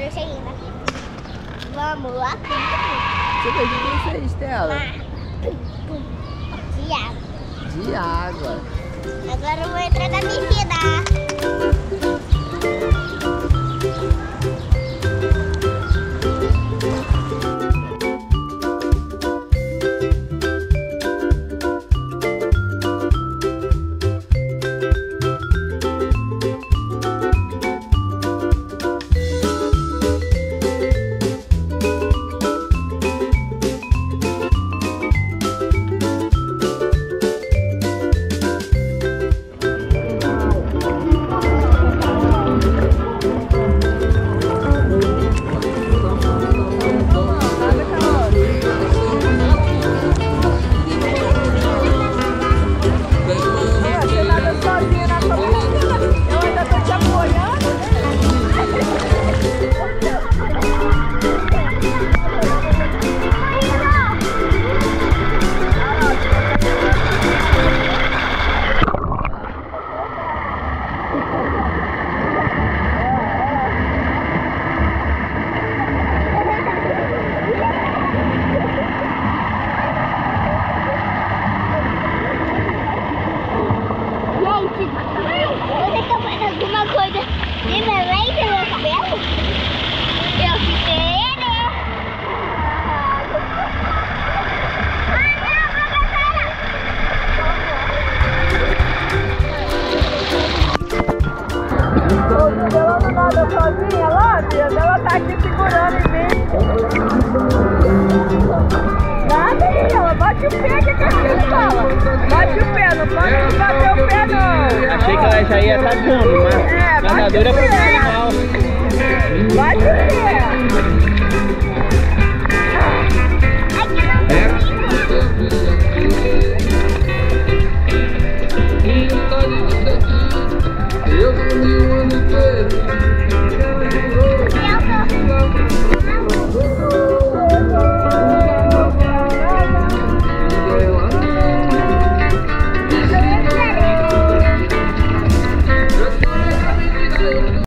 Eu cheguei, né? Vamos lá. Eu ver o que isso aí, Estela. De água. De água. Agora eu vou entrar na piscina. Você Não tô sozinha, lá, Deus. Ela tá aqui segurando em mim. Nada, ela bate o pé que a Cassiane fala. Bate o pé, não pode bater o pé, não. Achei que ela já ia tá atacando, mas é, nadadora é profissional. Bate o pé.